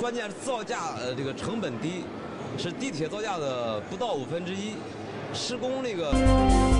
关键是造价呃这个成本低是地铁造价的不到五分之一施工那个